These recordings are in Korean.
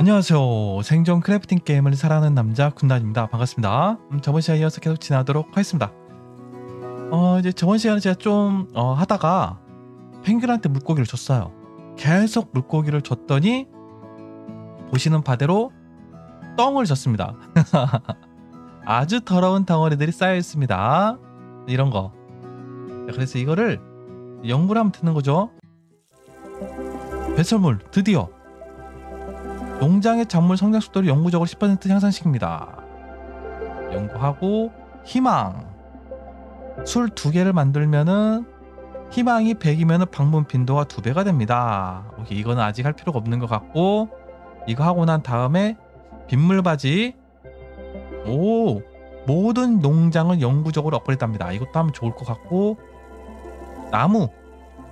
안녕하세요. 생존 crafting 게임을 사랑하는 남자 군단입니다. 반갑습니다. 음, 저번 시간에 이어서 계속 진행하도록 하겠습니다. 어, 이제 저번 시간에 제가 좀 어, 하다가 펭귄한테 물고기를 줬어요. 계속 물고기를 줬더니 보시는 바대로 똥을 줬습니다. 아주 더러운 덩어리들이 쌓여 있습니다. 이런 거. 자, 그래서 이거를 연구를 하면 되는 거죠. 배설물 드디어 농장의 작물 성장 속도를 영구적으로 10% 향상시킵니다. 연구하고 희망 술 두 개를 만들면은 희망이 100이면은 방문 빈도가 두 배가 됩니다. 오케이, 이거는 아직 할 필요가 없는 것 같고 이거 하고 난 다음에 빗물바지 오 모든 농장을 영구적으로 업그레이드합니다. 이것도 하면 좋을 것 같고 나무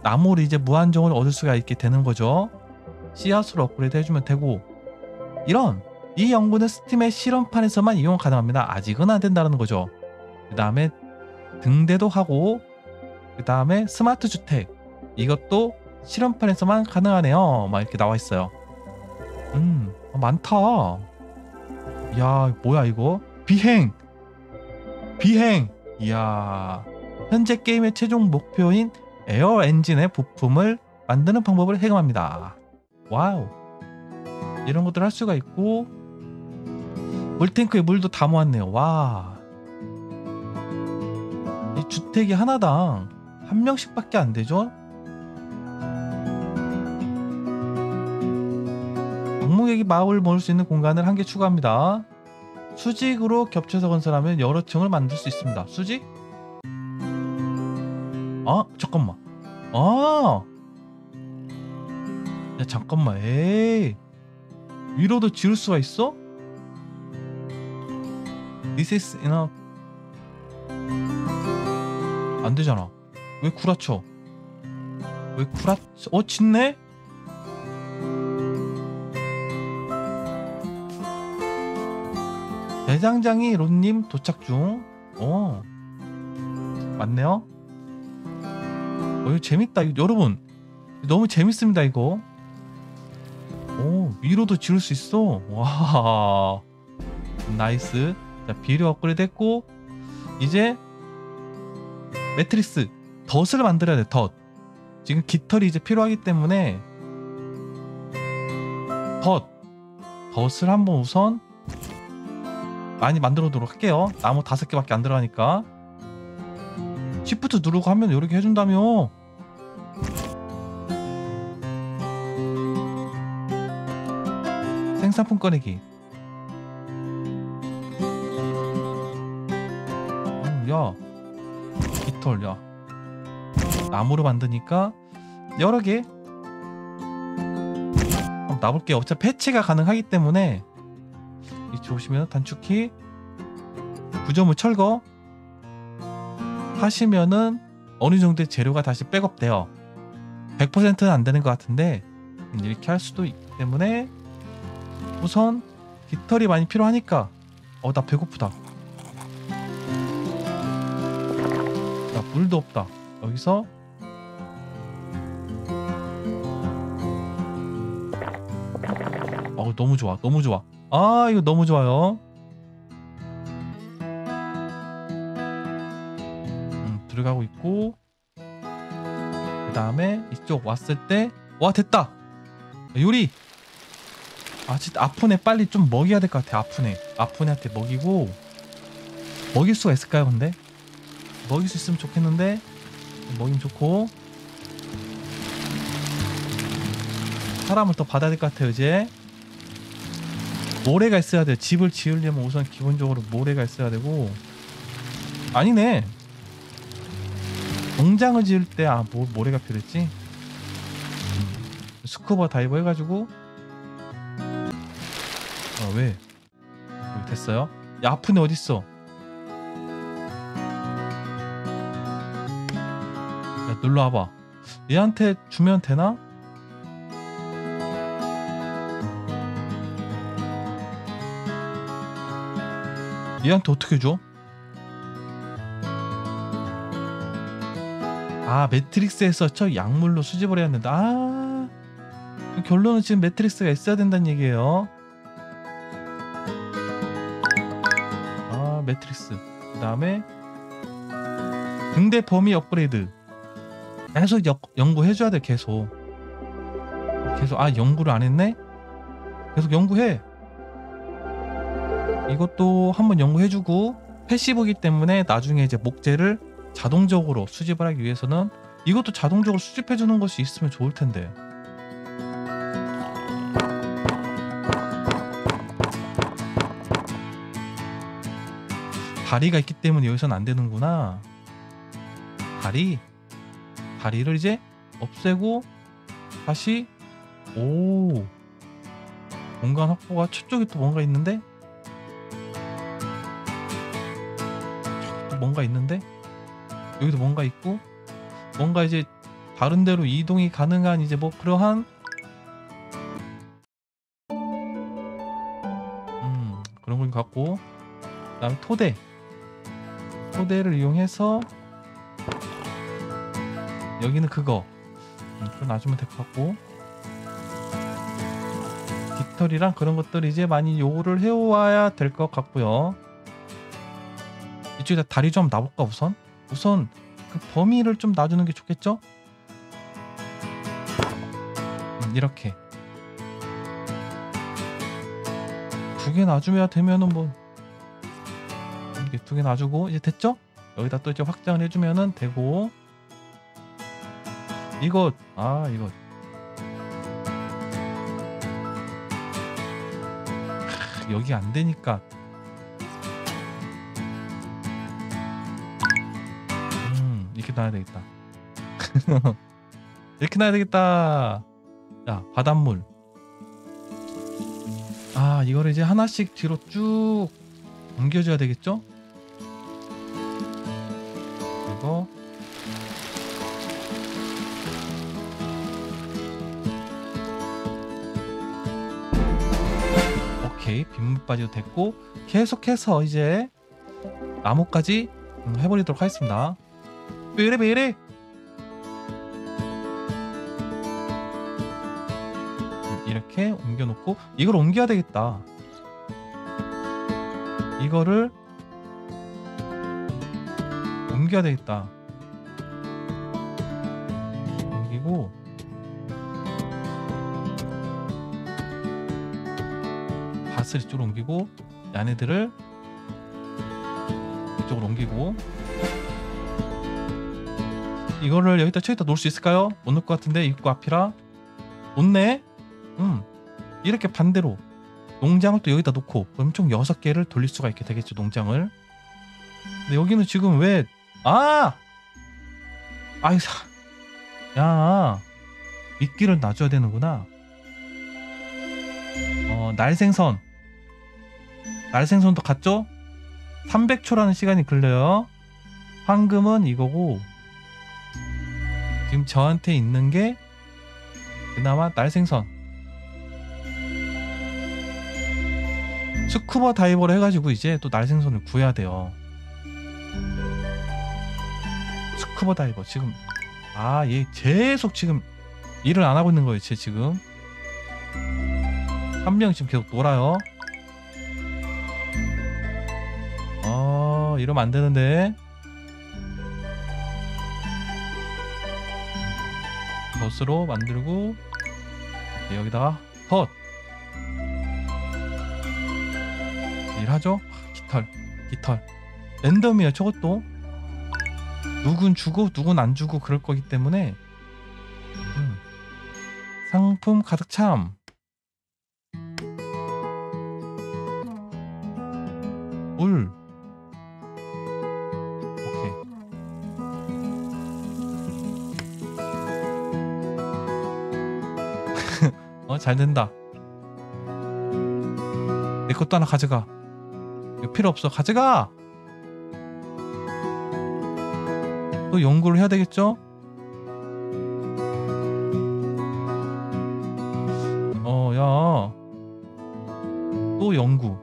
나무를 이제 무한정으로 얻을 수가 있게 되는 거죠. 씨앗으로 업그레이드 해주면 되고 이런 이 연구는 스팀의 실험판에서만 이용 가능합니다. 아직은 안 된다는 거죠. 그 다음에 등대도 하고 그 다음에 스마트 주택 이것도 실험판에서만 가능하네요. 막 이렇게 나와 있어요. 음 어, 많다. 야 뭐야 이거 비행 비행 이야 현재 게임의 최종 목표인 에어 엔진의 부품을 만드는 방법을 해금합니다. wow. 이런 것들 할 수가 있고 물탱크에 물도 다 모았네요. 와. 이 주택이 하나당 한 명씩밖에 안 되죠? 방문객이 마을을 모을 수 있는 공간을 한 개 추가합니다. 수직으로 겹쳐서 건설하면 여러 층을 만들 수 있습니다. 수직? 아 잠깐만. 아. 야 잠깐만. 에이. 위로도 지을 수가 있어? This is enough. 안 되잖아. 왜 구라쳐? 왜 구라? 어 짓네? 대장장이 론님 도착 중. 어. 맞네요. 어, 이거 재밌다. 여러분 너무 재밌습니다 이거. 오 위로도 지을 수 있어. 와 nice. 자 비료 업그레이드 했고 이제 매트리스 덫을 만들어야 돼 덫. 지금 깃털이 이제 필요하기 때문에 덫 덫을 한번 우선 많이 만들어 도록 할게요. 나무 다섯 개밖에 안 들어가니까. 시프트 누르고 하면 이렇게 해준다며. 생산품 꺼내기. 음, 야, 깃털, 야. 나무로 만드니까 여러 개. 한번 놔볼게요. 어차피 패치가 가능하기 때문에 이쪽 오시면 단축키 구조물 철거 하시면은 어느 정도의 재료가 다시 백업돼요. 100%는 안 되는 것 같은데 이렇게 할 수도 있기 때문에 우선 깃털이 많이 필요하니까 어 나 배고프다. 나 물도 없다. 여기서 어 너무 좋아 너무 좋아 아 이거 너무 좋아요 음, 들어가고 있고 그 다음에 이쪽 왔을 때 와 됐다 요리 아 진짜 아픈 애 빨리 좀 먹여야 될 것 같아. 아픈 애 아픈 애한테 먹이고 먹일 수가 있을까요 근데? 먹일 수 있으면 좋겠는데? 먹이면 좋고. 사람을 더 받아야 될 것 같아요 이제. 모래가 있어야 돼 집을 지으려면 우선 기본적으로 모래가 있어야 되고. 아니네. 농장을 지을 때아 뭐, 모래가 필요했지? 스쿠버 다이버 해가지고 아 왜? 여기 됐어요? 야 아픈 애 어딨어? 야 놀러 와봐 얘한테 주면 되나? 얘한테 어떻게 줘? 아 매트릭스에서 저 약물로 수집을 해야 된다 아 결론은 지금 매트리스가 있어야 된다는 얘기예요 매트리스 그 다음에 등대 범위 업그레이드. 계속 여- 연구해줘야 돼 계속. 계속 아 연구를 안 했네? 계속 연구해. 이것도 한번 연구해주고 passive기 때문에 나중에 이제 목재를 자동적으로 수집을 하기 위해서는 이것도 자동적으로 수집해주는 것이 있으면 좋을 텐데 다리가 있기 때문에 여기선 안 되는구나. 다리. 다리를 이제 없애고 다시 오. 공간 확보가 저쪽에 또 뭔가 있는데? 또 뭔가 있는데? 여기도 뭔가 있고 뭔가 이제 다른 데로 이동이 가능한 이제 뭐 그러한 음 그런 걸 갖고. 그다음에 토대 토대를 이용해서 여기는 그거. 음, 그거 놔주면 될 것 같고. 깃털이랑 그런 것들 이제 많이 요구를 해와야 될 것 같고요. 이쪽에다 다리 좀 놔볼까 우선? 우선 그 범위를 좀 놔주는 게 좋겠죠? 음, 이렇게. 두 개 놔주면 되면은 뭐 이렇게 두 개 놔주고 이제 됐죠? 여기다 또 이제 확장을 해주면은 되고. 이거 아 이거 크, 여기 안 되니까. 음 이렇게 놔야 되겠다. 이렇게 놔야 되겠다. 자 바닷물. 아 이거를 이제 하나씩 뒤로 쭉 옮겨줘야 되겠죠? 빗물바지도 됐고 계속해서 이제 나무까지 음, 해버리도록 하겠습니다. 왜 이래 왜 이래 음, 이렇게 옮겨놓고 이걸 옮겨야 되겠다. 이거를 옮겨야 되겠다. 옮기고 밭을 이쪽으로 옮기고 야네들을 이쪽으로 옮기고. 이거를 여기다 저기다 놓을 수 있을까요? 못 놓을 것 같은데 입구 앞이라. 놓네. 음. 이렇게 반대로 농장을 또 여기다 놓고 그럼 총 6개를 돌릴 수가 있게 되겠죠 농장을. 근데 여기는 지금 왜? 아! 아이 사... 야. 미끼를 놔줘야 되는구나. 어 날생선 날생선도 갔죠? 300초라는 시간이 걸려요 황금은 이거고 지금 저한테 있는 게 그나마 날생선 스쿠버 다이버를 해가지고 이제 또 날생선을 구해야 돼요. 스쿠버 다이버 지금 아 얘 계속 지금 일을 안 하고 있는 거예요. 쟤 지금 한 명 지금 계속 놀아요. 어 이러면 안 되는데 덫으로 만들고 여기다가 덫 일하죠? 깃털 깃털 랜덤이에요 저것도 누군 주고 누군 안 주고 그럴 거기 때문에 음. 상품 가득 참 물. 어, 잘 된다. 내 것도 하나 가져가. 필요 없어. 가져가! 또 연구를 해야 되겠죠? 어, 야. 또 연구.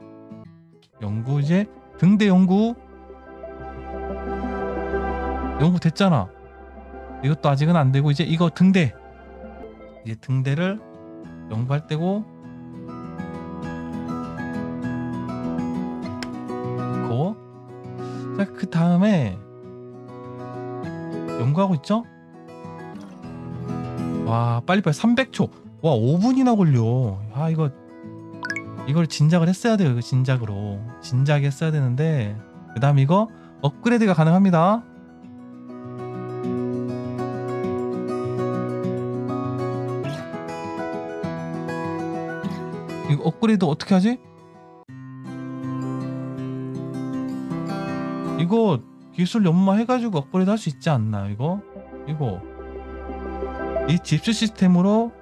연구 이제 등대 연구. 연구 됐잖아. 이것도 아직은 안 되고 이제 이거 등대. 이제 등대를 연구할때고 그 다음에 연구하고 있죠? 와, 빨리빨리 300초. 와, 5분이나 걸려. 아, 이거 이걸 진작을 했어야 돼요. 이거 진작으로. 진작 했어야 되는데 그다음 이거 업그레이드가 가능합니다. 업그레이드 어떻게 하지? 이거 기술 연마 해가지고 업그레이드 할 수 있지 않나 이거? 이거 이 집수 시스템으로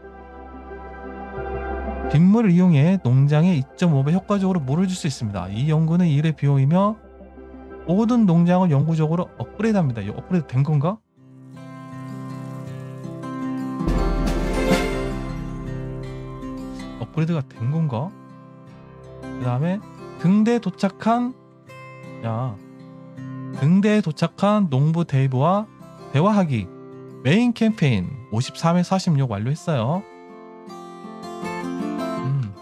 빗물을 이용해 농장에 2.5배 효과적으로 물을 줄 수 있습니다. 이 연구는 이 일의 비용이며 모든 농장을 영구적으로 업그레이드 합니다. 이거 업그레이드 된 건가? 업그레이드가 된 건가? 그 다음에 등대에 도착한 야 등대에 도착한 농부 데이브와 대화하기 메인 캠페인 53회 46 완료했어요. 음.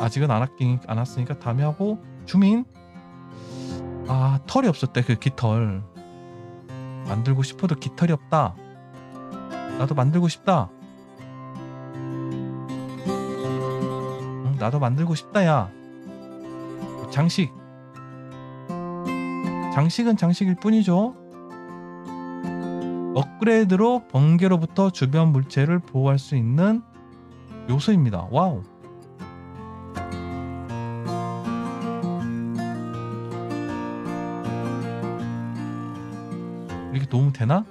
아직은 안, 왔긴, 안 왔으니까 다음에 하고 주민 아 털이 없었대 그 깃털 만들고 싶어도 깃털이 없다 나도 만들고 싶다 나도 만들고 싶다 야 장식 장식은 장식일 뿐이죠 업그레이드로 번개로부터 주변 물체를 보호할 수 있는 요소입니다. 와우. 이렇게 도움 되나?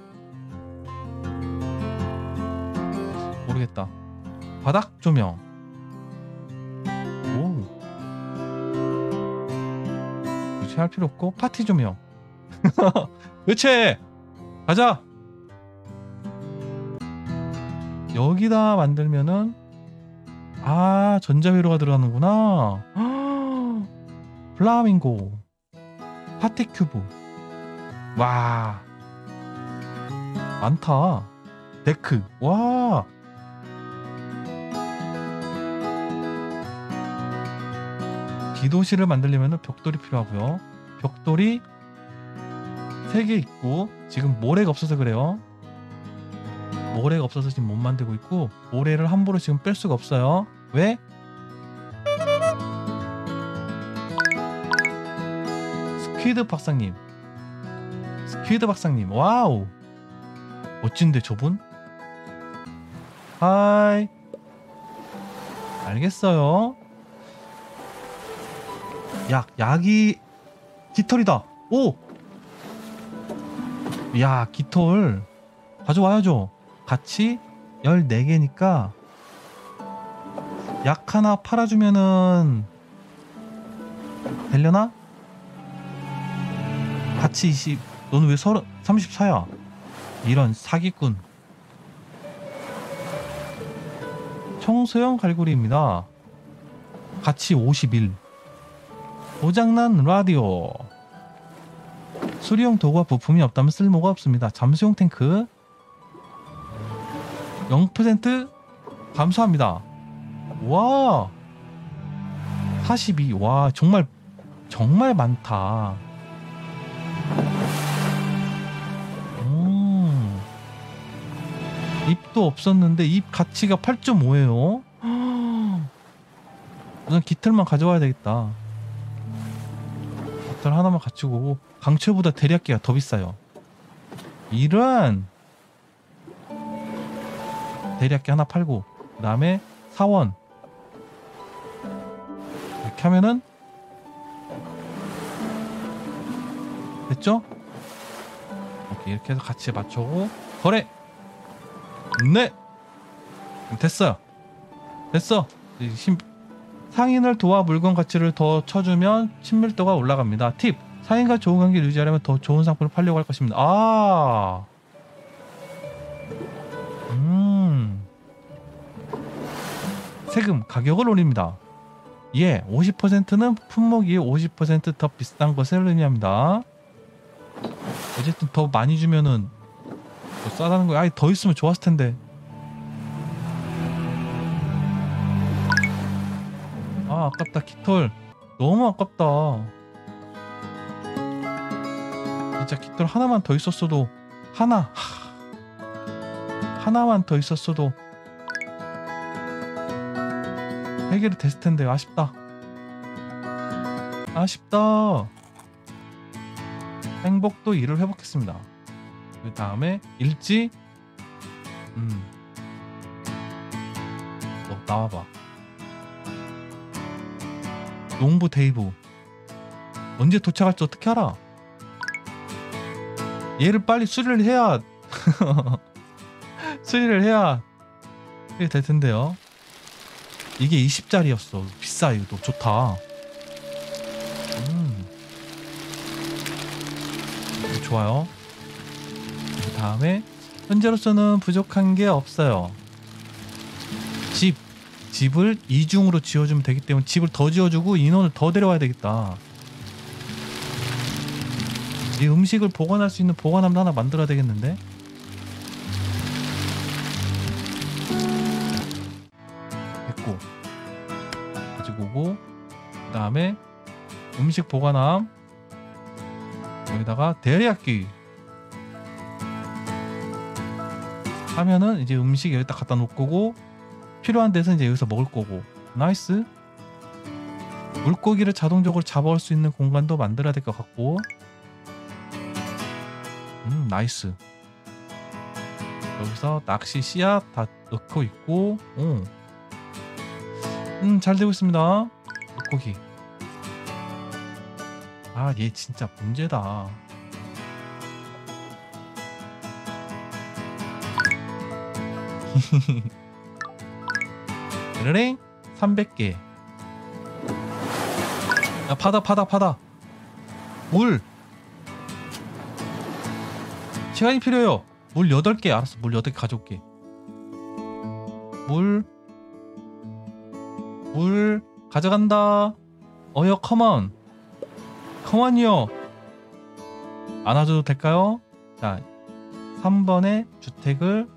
모르겠다. 바닥 조명. 굳이 할 필요 없고 파티 조명. 그치? 가자. 여기다 만들면은 아 전자회로가 들어가는구나 플라밍고 파티 큐브 와 많다 데크 와 기도실을 만들려면 벽돌이 필요하고요 벽돌이 3개 있고 지금 모래가 없어서 그래요 모래가 없어서 지금 못 만들고 있고 모래를 함부로 지금 뺄 수가 없어요. 왜? 스퀴드 박사님. 스퀴드 박사님. wow. 멋진데 저분? hi. 알겠어요. 약, 약이 깃털이다. 오! 야, 깃털. 가져와야죠. 같이 14개니까 약 하나 팔아주면은 되려나? 같이 20 너는 왜 30, 34야 이런 사기꾼 청소형 갈고리입니다 같이 51 고장난 라디오 수리용 도구와 부품이 없다면 쓸모가 없습니다 잠수용 탱크 0% 감소합니다. 와. 42. 와, 정말 정말 많다. 음. 입도 없었는데 입 가치가 8.5예요. 우선 깃털만 가져와야 되겠다. 깃털 하나만 갖추고 강철보다 대략기가 더 비싸요. 이런 대략기 하나 팔고 그 다음에 사원. 이렇게 하면은 됐죠? 오케이 이렇게 해서 같이 맞춰고 거래! 네! 됐어요. 됐어 상인을 도와 물건 가치를 더 쳐주면 친밀도가 올라갑니다 팁 상인과 좋은 관계를 유지하려면 더 좋은 상품을 팔려고 할 것입니다 아 음. 세금 가격을 올립니다. 예, 50%는 품목이 50%더 비싼 것을 의미합니다. 어쨌든 더 많이 주면은 더 싸다는 거야. 아니 더 있으면 좋았을 텐데. 아 아깝다 깃털. 너무 아깝다. 진짜 깃털 하나만 더 있었어도 하나 하, 하나만 더 있었어도 해결이 됐을 텐데 아쉽다. 아쉽다. 행복도 1을 회복했습니다. 그 다음에 일지? 음. 너 나와봐 농부 데이브 언제 도착할지 어떻게 알아? 얘를 빨리 수리를 해야 수리를 해야 이게 될 텐데요. 이게 20짜리였어. 비싸 이거 좋다. 음. 좋아요. 그 다음에 현재로서는 부족한 게 없어요. 집 집을 이중으로 지어주면 되기 때문에 집을 더 지어주고 인원을 더 데려와야 되겠다. 이 음식을 보관할 수 있는 보관함도 하나 만들어야 되겠는데? 됐고. 가지고 오고 그 다음에 음식 보관함. 여기다가 대리학기 하면은 이제 음식 여기다 갖다 놓을 거고 필요한 데서 이제 여기서 먹을 거고. nice. 물고기를 자동적으로 잡아올 수 있는 공간도 만들어야 될 것 같고. 음 nice. 여기서 낚시 씨앗 다 넣고 있고. 음잘 되고 있습니다. 물고기. 아 얘 진짜 문제다 르랭 300개. 야 파다 파다 파다. 물. 시간이 필요해요. 물 8개. 알았어. 물 8개 가져올게. 물. 물 가져간다. 어여 컴온 컴온이요. 안아줘도 될까요? 자 3번의 주택을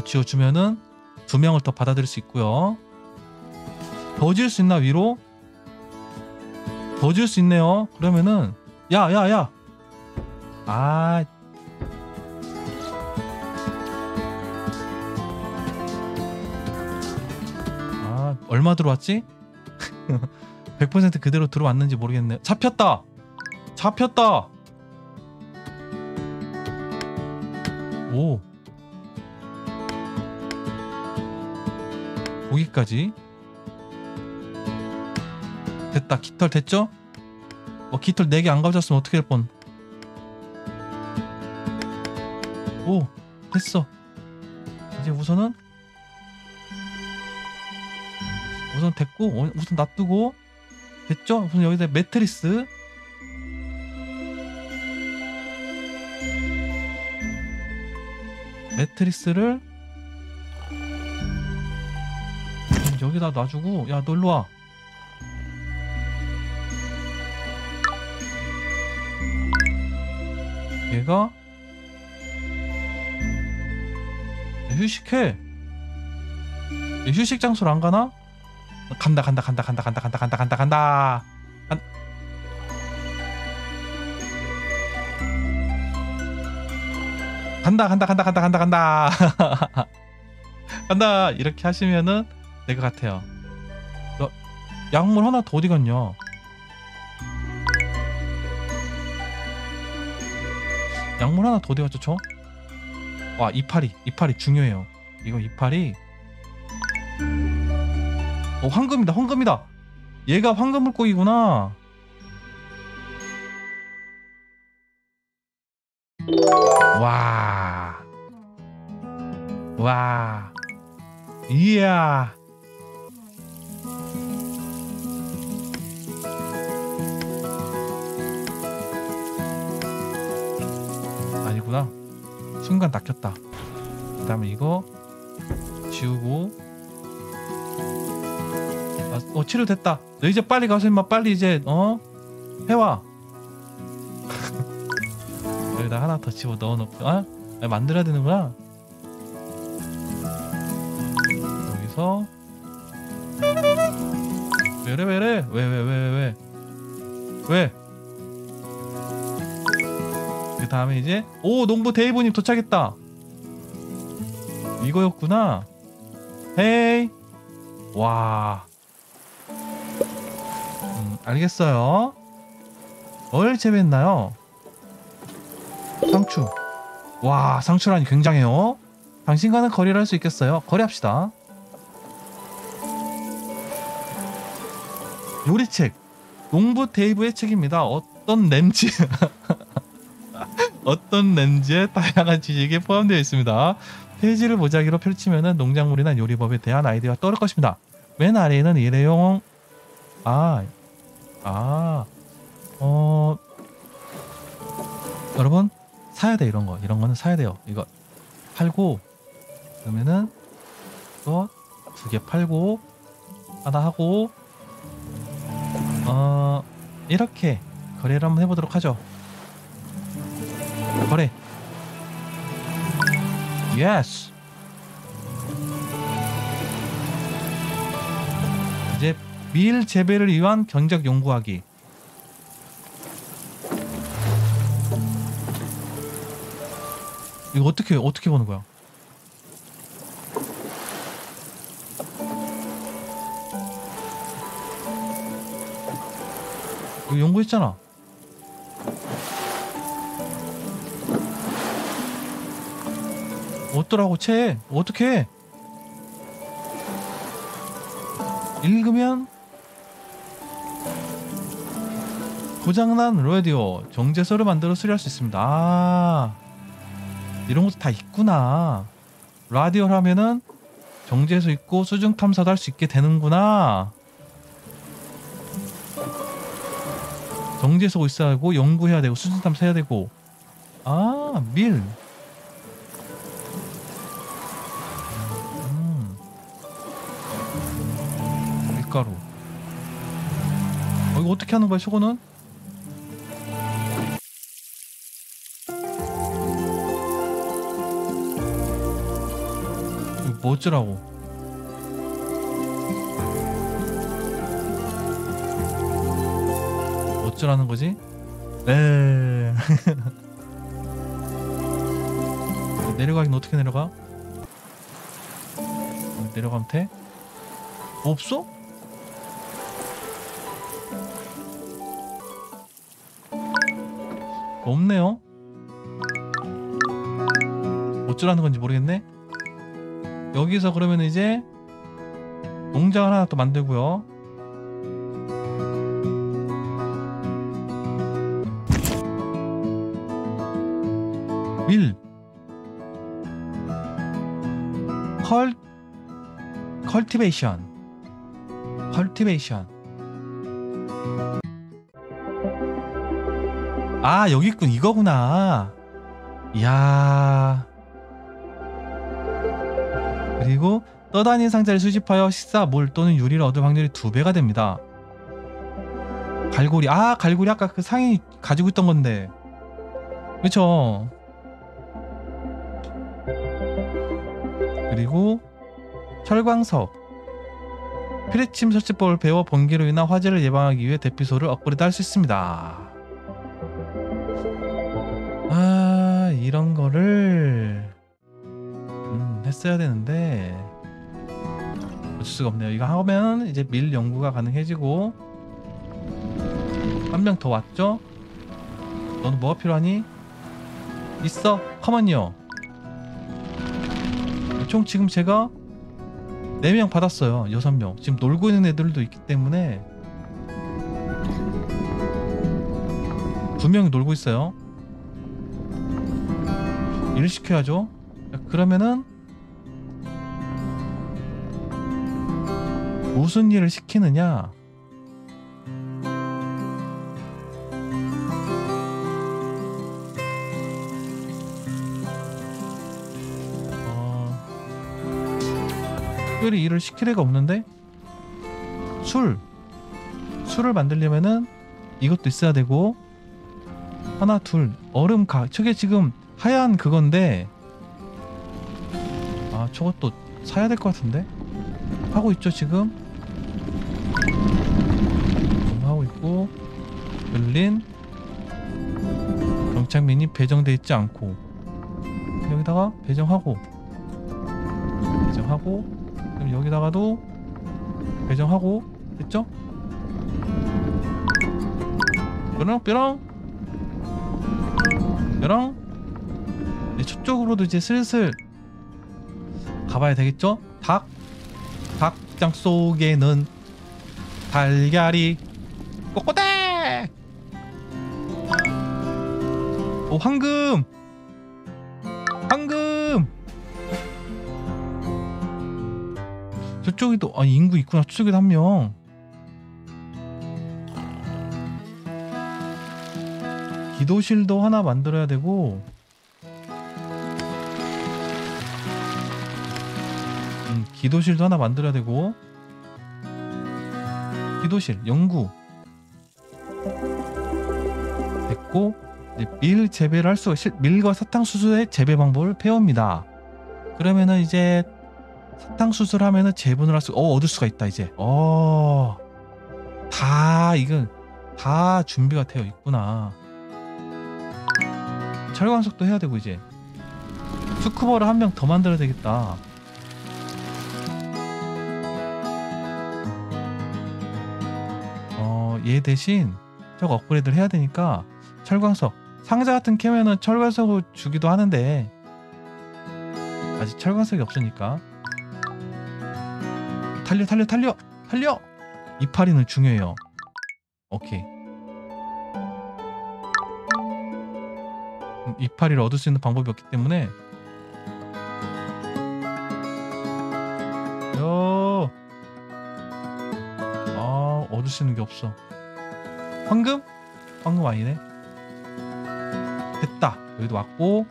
더 지어주면은 두 명을 더 받아들일 수 있고요. 더 지을 수 있나 위로? 더 지을 수 있네요. 그러면은 야 야 야. 아. 아 얼마 들어왔지? 100% 그대로 들어왔는지 모르겠네. 잡혔다. 잡혔다. 오. 고기까지 됐다 깃털 됐죠? 뭐 깃털 4개 안 가져왔으면 어떻게 될 뻔. 오 됐어 이제 우선은 우선 됐고 어, 우선 놔두고 됐죠? 우선 여기다 매트리스 매트리스를 여기다 놔주고 야 놀러와 얘가 휴식해 얘 휴식 장소로 안 가나? 간다 간다 간다 간다 간다 간다 간다 간다 간다 간... 간다 간다 간다 간다 간다 간다 간다 이렇게 하시면은 될 것 같아요 야, 약물 하나 더 어디 갔냐 약물 하나 더 어디 갔죠 저? 와 이파리 이파리 중요해요 이거 이파리 어 황금이다 황금이다 얘가 황금 물고기구나 와. 와. 이야. 아니구나. 순간 낚였다. 그 다음에 이거 지우고. 아, 어, 치료됐다. 너 이제 빨리 가서 임마 빨리 이제, 어? 해와. 여기다 하나 더 집어 넣어 놓고, 아? 아, 만들어야 되는구나. 여기서. 왜래, 왜래? 왜, 왜, 왜, 왜, 왜? 왜? 다음에 이제 오 농부 데이브님 도착했다. 이거였구나. 헤이. 와. 음, 알겠어요. 뭘 재배했나요? 상추. 와, 상추라니 굉장해요. 당신과는 거래를 할 수 있겠어요. 거래합시다. 요리책. 농부 데이브의 책입니다. 어떤 렌즈 어떤 렌즈에 다양한 지식이 포함되어 있습니다. 페이지를 보자기로 펼치면 농작물이나 요리법에 대한 아이디어가 떠오를 것입니다. 맨 아래에는 일회용 아, 아, 어, 여러분 사야 돼 이런 거 이런 거는 사야 돼요. 이거 팔고 그러면은 이거 두 개 팔고 하나 하고 어 이렇게 거래를 한번 해보도록 하죠. 거래. 예스. 이제 밀 재배를 위한 경작 연구하기. 이거 어떻게 어떻게 보는 거야? 이거 연구했잖아. 어떠라고 채? 어떻게 해? 읽으면 고장난 라디오 정제소를 만들어 수리할 수 있습니다. 아 이런 것도 다 있구나. 라디오를 하면은 정제소 있고 수중 탐사도 할 수 있게 되는구나. 정제소 있어야 하고 연구해야 되고 수중 탐사해야 되고 아 밀. 어, 어떻게 하는 거야, 저거는? 뭐 어쩌라고? 어쩌라는 거지? 에. 내려가긴 어떻게 내려가? 내려가면 돼? 없어? 없네요. 어쩌라는 건지 모르겠네. 여기서 그러면 이제 농장을 하나 또 만들고요. 밀 컬 컬티베이션 컬티베이션 아 여기 있군. 이거구나. 이야. 그리고 떠다니는 상자를 수집하여 식사 물 또는 유리를 얻을 확률이 두 배가 됩니다. 갈고리. 아 갈고리 아까 그 상인이 가지고 있던 건데. 그쵸? 그리고 철광석. 피레침 설치법을 배워 번개로 인한 화재를 예방하기 위해 대피소를 업그레이드 할 수 있습니다. 음, 했어야 되는데 어쩔 수가 없네요. 이거 하면 이제 밀 연구가 가능해지고 한 명 더 왔죠? 너는 뭐가 필요하니? 있어? 커먼요. 총 지금 제가 4명 받았어요. 6명. 지금 놀고 있는 애들도 있기 때문에 두 명이 놀고 있어요. 일 시켜야죠. 자, 그러면은 무슨 일을 시키느냐? 어... 특별히 일을 시킬 애가 없는데? 술. 술을 만들려면은 이것도 있어야 되고 하나 둘 얼음 가. 저게 지금 하얀 그건데 아 저것도 사야 될 것 같은데? 하고 있죠 지금 병창 정착민이 배정돼 있지 않고 여기다가 배정하고 배정하고 그럼 여기다가도 배정하고 됐죠? 뾰롱 뾰롱 뾰롱 이제 저쪽으로도 이제 슬슬 가봐야 되겠죠? 닭 닭장 속에는 달걀이 꼬꼬댁 오 황금. 황금. 저쪽에도 아 인구 있구나. 저쪽에도 한 명. 기도실도 하나 만들어야 되고. 음, 기도실도 하나 만들어야 되고. 기도실 연구. 됐고 밀 재배를 할 수가 실 밀과 사탕수수의 재배 방법을 배웁니다. 그러면은 이제 사탕수수를 하면은 재분을 할 수, 어 얻을 수가 있다 이제. 어, 다 이건 다 준비가 되어 있구나. 철광석도 해야 되고 이제 스쿠버를 한 명 더 만들어야 되겠다. 어, 얘 대신 저거 업그레이드를 해야 되니까 철광석 상자 같은 캐면은 철광석을 주기도 하는데 아직 철광석이 없으니까. 달려 달려 달려 달려! 이파리는 중요해요. 오케이. 음, 이파리를 얻을 수 있는 방법이 없기 때문에. 요. 아 얻을 수 있는 게 없어. 황금? 황금 아니네 여기도 왔고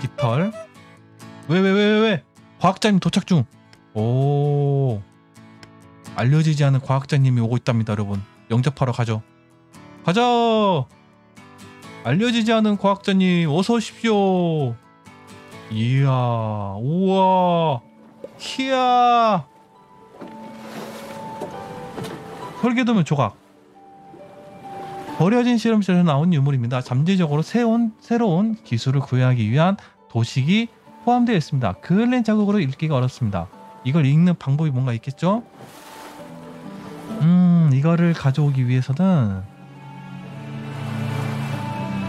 깃털. 왜 왜 왜 왜 왜? 과학자님 도착 중오. 알려지지 않은 과학자님이 오고 있답니다 여러분. 영접하러 가죠. 가자! 알려지지 않은 과학자님 어서 오십시오. 이야 우와. 키야. 설계도면 조각 버려진 실험실에서 나온 유물입니다. 잠재적으로 새로운, 새로운 기술을 구현하기 위한 도식이 포함되어 있습니다. 그을린 자국으로 읽기가 어렵습니다. 이걸 읽는 방법이 뭔가 있겠죠? 음, 이거를 가져오기 위해서는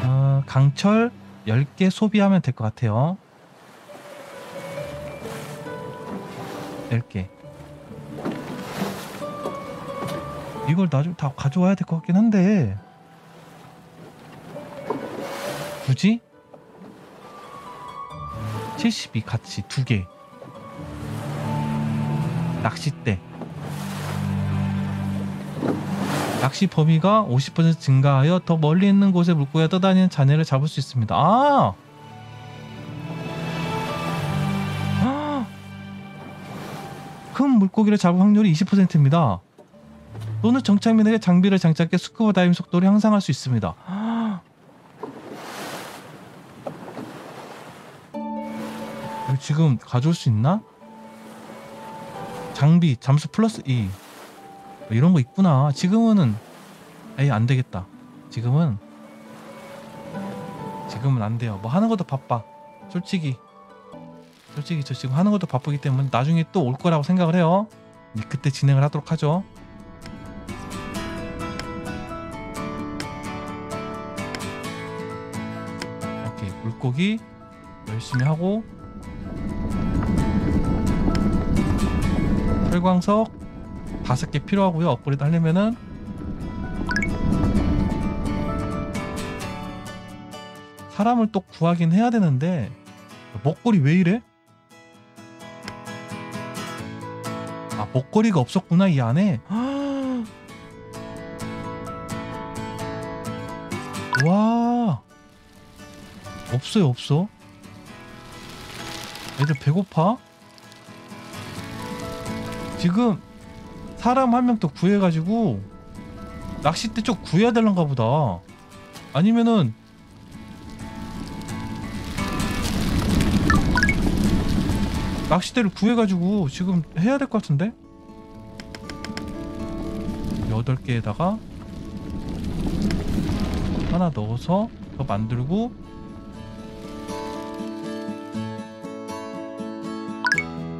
어, 강철 10개 소비하면 될 것 같아요. 10개. 이걸 나중에 다 가져와야 될 것 같긴 한데 굳이? 72 같이 두 개. 낚싯대. 낚시 범위가 50% 증가하여 더 멀리 있는 곳에 물고기가 떠다니는 잔해를 잡을 수 있습니다. 아! 아! 큰 물고기를 잡을 확률이 20%입니다. 또는 정착민에게 장비를 장착해 스쿠버 다이빙 속도를 향상할 수 있습니다. 지금 가져올 수 있나? 장비 잠수 플러스 2뭐 이런 거 있구나. 지금은 에이 안 되겠다. 지금은 지금은 안 돼요. 뭐 하는 것도 바빠. 솔직히 솔직히 저 지금 하는 것도 바쁘기 때문에 나중에 또 올 거라고 생각을 해요. 그때 진행을 하도록 하죠. 오케이 물고기 열심히 하고 철광석 다섯 개 필요하고요. 업그레이드 하려면은 사람을 또 구하긴 해야 되는데 먹거리 왜 이래? 아 먹거리가 없었구나 이 안에. 와 없어요 없어. 애들 배고파? 지금 사람 한명또 구해가지고 낚싯대 쪽 구해야 되는가 보다. 아니면은 낚싯대를 구해가지고 지금 해야 될 것 같은데? 여덟 개에다가 하나 넣어서 더 만들고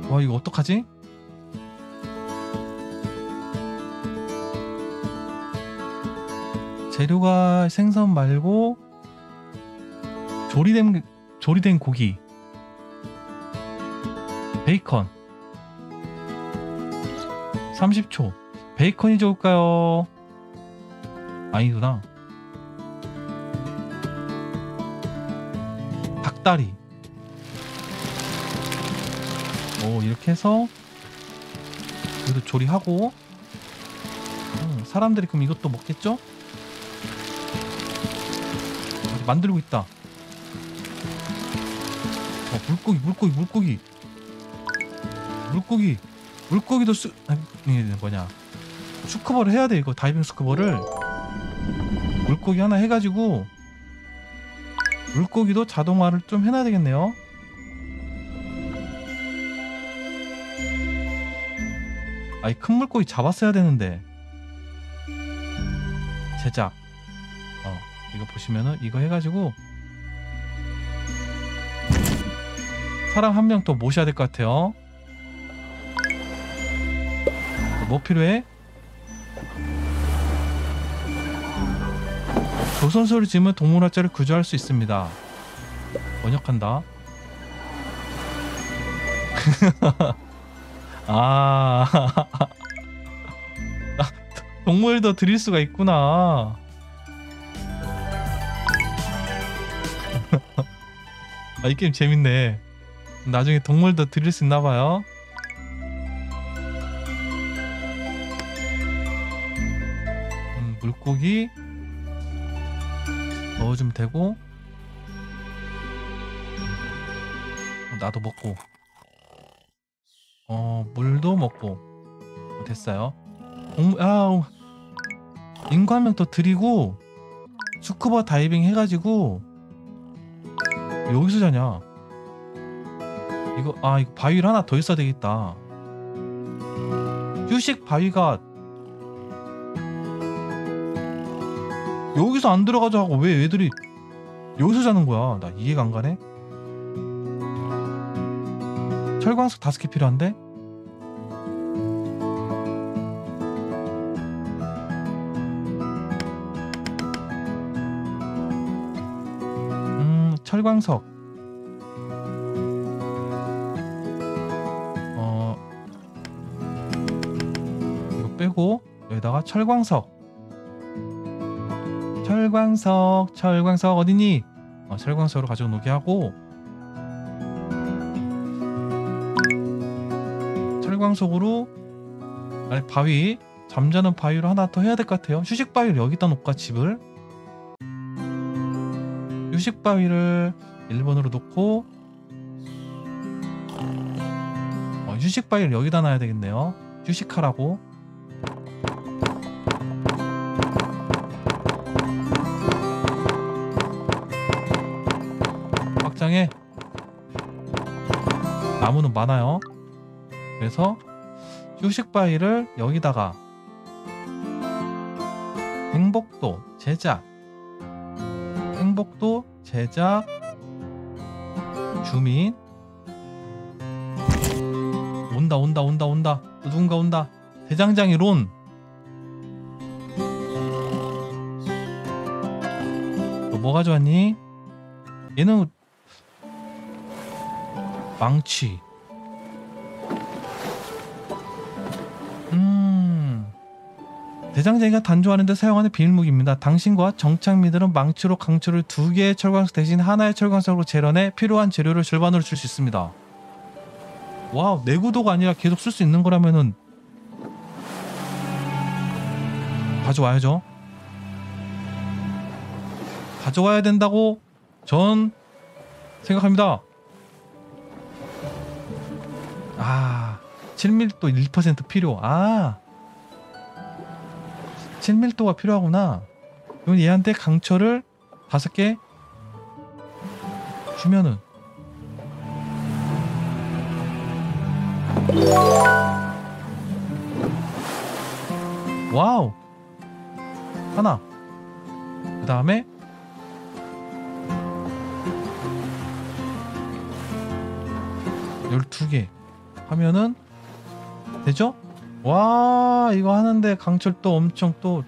와 이거 어떡하지? 재료가 생선 말고 조리된 조리된 고기 베이컨. 30초. 베이컨이 좋을까요? 아니구나. 닭다리. 오 이렇게 해서 여기도 조리하고. 음, 사람들이 그럼 이것도 먹겠죠? 만들고 있다. 어 물고기 물고기 물고기. 물고기 물고기도 수 아니 뭐냐. 스쿠버를 해야 돼 이거 다이빙 스쿠버를. 물고기 하나 해가지고 물고기도 자동화를 좀 해놔야 되겠네요. 아이 큰 물고기 잡았어야 되는데. 제작. 어 이거 보시면은 이거 해가지고 사람 한 명 또 모셔야 될 것 같아요. 뭐 필요해? 조선소를 지으면 동물학자를 구조할 수 있습니다. 번역한다. 아. 나 동물도 드릴 수가 있구나 아, 이 게임 재밌네. 나중에 동물도 드릴 수 있나 봐요. 음, 물고기. 넣어주면 되고. 어, 나도 먹고. 어 물도 먹고. 어, 됐어요. 공, 아 인구 한 명 더 드리고 스쿠버 다이빙 해가지고 여기서 자냐? 이거 아 이거 바위를 하나 더 있어야 되겠다. 휴식 바위가 여기서 안 들어가자 하고 왜 애들이 여기서 자는 거야? 나 이해가 안 가네? 철광석 다섯 개 필요한데 음 철광석. 어 이거 빼고 여기다가 철광석. 철광석 철광석 어디니? 어, 철광석으로 가져오게 하고. 철광석으로 아니 바위 잠자는 바위로 하나 더 해야 될 것 같아요. 휴식 바위를 여기다 놓을까 집을? 휴식 바위를 1번으로 놓고 어, 휴식 바위를 여기다 놔야 되겠네요. 휴식하라고. 확장해. 나무는 많아요. 그래서 휴식 바위를 여기다가 행복도 제작. 행복도 제작 주민. 온다 온다 온다 온다. 누군가 온다. 대장장이 론. 너 뭐 가져왔니? 얘는 망치 대장장이가 단조하는데 사용하는 비밀무기입니다. 당신과 정착민들은 망치로 강철을 두 개의 철광석 대신 하나의 철광석으로 제련해 필요한 재료를 절반으로 줄 수 있습니다. wow 내구도가 아니라 계속 쓸 수 있는 거라면은 가져와야죠. 가져와야 된다고 전 생각합니다. 아 7밀도 1% 필요. 아 친밀도가 필요하구나. 그럼 얘한테 강철을 다섯 개 주면은 와우 하나 그 다음에 12개 하면은 되죠? 와 이거 하는데 강철 또 엄청 또.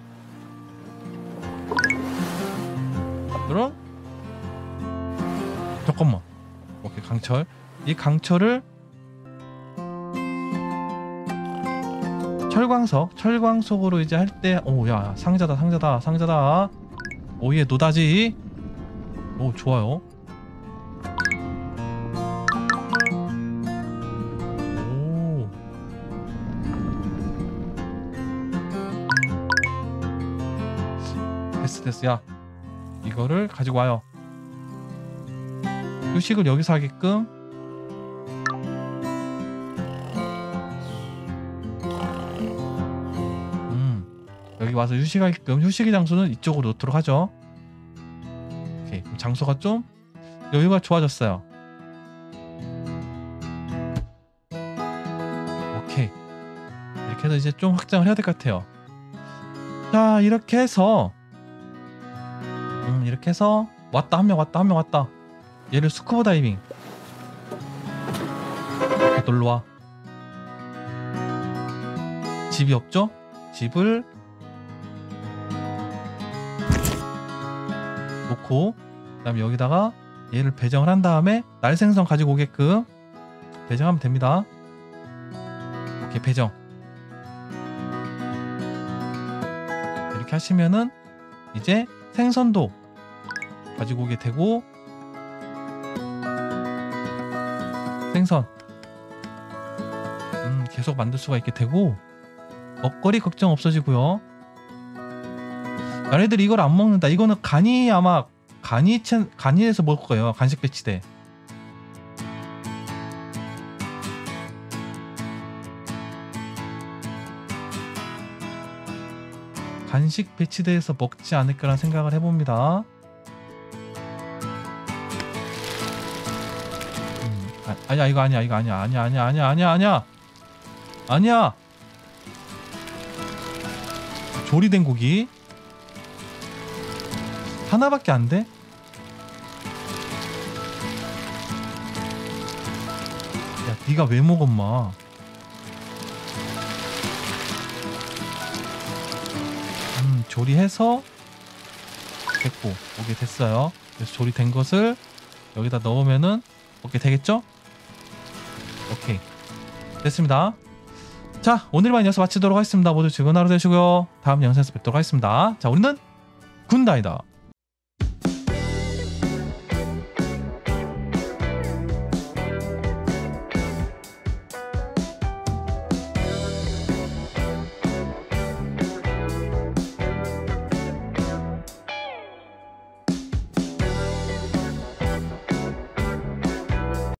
그럼? 잠깐만. 오케이 강철. 이 강철을 철광석 철광석으로 이제 할 때 오 야 상자다 상자다 상자다. 오예 노다지. 오 좋아요 됐어 됐어 야. 이거를 가지고 와요. 휴식을 여기서 하게끔. 음 여기 와서 휴식하게끔 휴식의 장소는 이쪽으로 놓도록 하죠. 오케이 장소가 좀 여유가 좋아졌어요. 오케이. 이렇게 해서 이제 좀 확장을 해야 될 것 같아요. 자 이렇게 해서 음 이렇게 해서 왔다 한 명 왔다 한 명 왔다 얘를 스쿠버 다이빙 놀러 와 집이 없죠? 집을 놓고 그다음에 여기다가 얘를 배정을 한 다음에 날생선 가지고 오게끔 배정하면 됩니다. 이렇게 배정 이렇게 하시면은 이제 생선도 가지고 오게 되고 생선 음 계속 만들 수가 있게 되고 먹거리 걱정 없어지고요. 얘네들이 이걸 안 먹는다. 이거는 간이 아마 간이 챈 간이에서 먹을 거예요. 간식 배치대. 간식 배치대에서 먹지 않을까라는 생각을 해봅니다. 음, 아, 아니야 이거 아니야 이거 아니야 아니야 아니야 아니야 아니야 아니야 아니야 조리된 고기 하나밖에 안 돼? 야, 네가 왜 먹어, 엄마? 조리해서 됐고, 오게 됐어요. 그래서 조리된 것을 여기다 넣으면은 오게 되겠죠? 오케이. 됐습니다. 자, 오늘만 이어서 마치도록 하겠습니다. 모두 즐거운 하루 되시고요. 다음 영상에서 뵙도록 하겠습니다. 자, 우리는 군다이다.